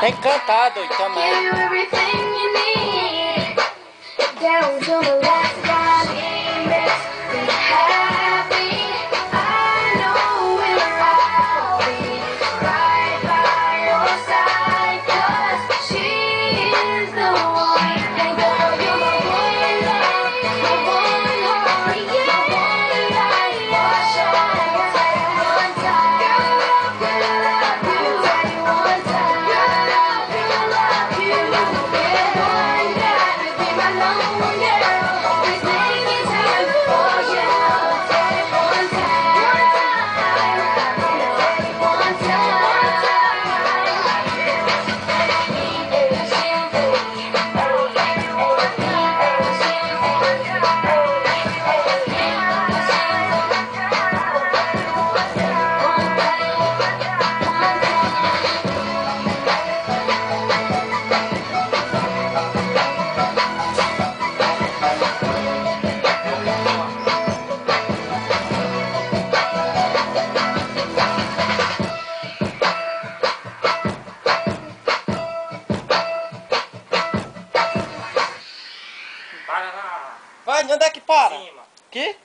Tem que cantar, doido, também. Onde é que para? Cima. Que?